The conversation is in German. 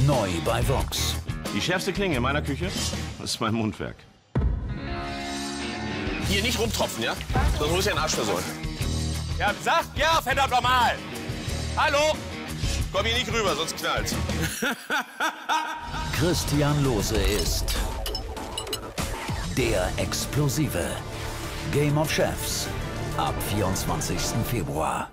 Neu bei Vox. Die schärfste Klinge in meiner Küche ist mein Mundwerk. Hier nicht rumtropfen, ja? Sonst muss ich einen Arsch versäumen. Ja, sag ja, verdammt normal. Hallo? Komm hier nicht rüber, sonst knallt's. Christian Lose ist der Explosive. Game of Chefs ab 24. Februar.